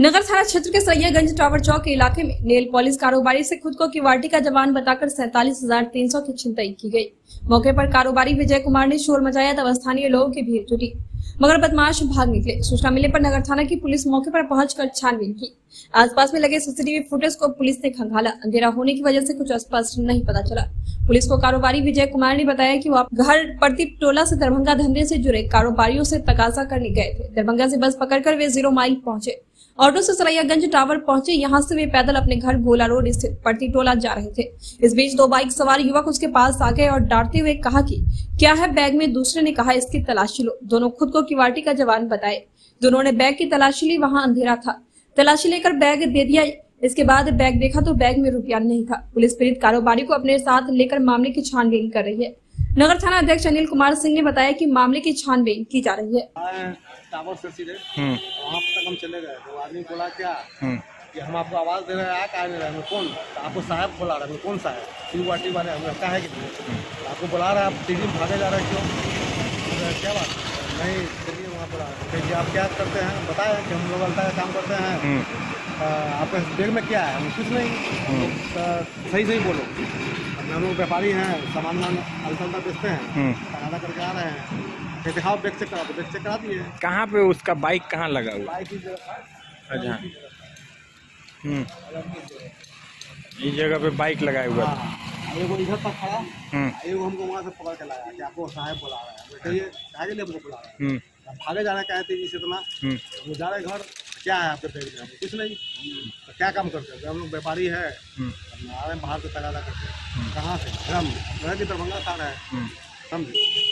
नगर थाना क्षेत्र के सैयागंज टावर चौक के इलाके में नेल पॉलिश कारोबारी से खुद को किवाटी का जवान बताकर सैतालीस हज़ार तीन सौ की छिनतई की गई। मौके पर कारोबारी विजय कुमार ने शोर मचाया, तब स्थानीय लोगों की भीड़ जुटी। मगर बदमाश भाग निकले। सूचना मिलने पर नगर थाना की पुलिस मौके पर पहुंचकर छानबीन की। आसपास में लगे सीसीटीवी फुटेज को पुलिस ने खंगाला। अंधेरा होने की वजह से कुछ स्पष्ट नहीं पता चला। पुलिस को कारोबारी विजय कुमार ने बताया कि वो घर प्रदीप टोला से दरभंगा धंधे से जुड़े कारोबारियों से तकाजा करने गए थे। दरभंगा से बस पकड़कर वे ज़ीरो माइल पहुँचे। ऑटो से सरायागंज टावर पहुँचे, यहाँ से वे पैदल अपने घर गोला रोड स्थित पड़ती टोला जा रहे थे। इस बीच दो बाइक सवार युवक उसके पास आ गए और डांटते हुए कहा कि, क्या है बैग में? दूसरे ने कहा, इसकी तलाशी लो। दोनों खुद को किवाटी का जवान बताए। दोनों ने बैग की तलाशी ली, वहाँ अंधेरा था। तलाशी लेकर बैग दे दिया। इसके बाद बैग देखा तो बैग में रुपया नहीं था। पुलिस पीड़ित कारोबारी को अपने साथ लेकर मामले की छानबीन कर रही है। नगर थाना अध्यक्ष अनिल कुमार सिंह ने बताया कि मामले की छानबीन की जा रही है। टावर से सीधे। हम्म। वहाँ तक हम चले गए। तो आदमी बोला क्या? हम्म। कि हम आपको आवाज़ दे रहे हैं नहीं रहे हैं कौन? तो आपको साहब बुला रहे हैं कौन साहब टी वाटी वाले हम रखा है कि तो आपको बुला रहे हैं आप टीवी में भागे जा रहे हैं क्यों? तो क्या बात नहीं बुला कि आप क्या करते हैं? बताए कि हम लोग अल्टा का काम करते हैं। हम्म। आपके बैग में क्या है? हम कुछ नहीं। तो सही सही बोलो। हम लोग व्यापारी हैं सामान वामान अल्टा अल्टा बेचते हैं। हम्म। तकादा करके आ रहे हैं। दिखाओ बैग चेक करा तो बैग चेक करा दिए। कहाँ पे उसका बाइक कहाँ लगा हुआ? बाइक अच्छा। हम्म। इस जगह पे बाइक लगाया हुआ था हाँ, एगो इधर तक खड़ा। हम्म। एगो हमको वहाँ से पकड़ के लाया कि आपको साहब बुला रहा है। के लिए बुला रहा है। हम्म। भागे जा रहे हैं कहे तेज़ी से इतना? हम्म। वो जा रहे घर क्या है आपके पेट में कुछ नहीं। तो क्या काम करते हैं? हम लोग व्यापारी है हम्म। आ रहे हैं बाहर से तगादा करते हैं। कहाँ से? हम घर की दरभंगा से आ रहे हैं। हम्म। समझे?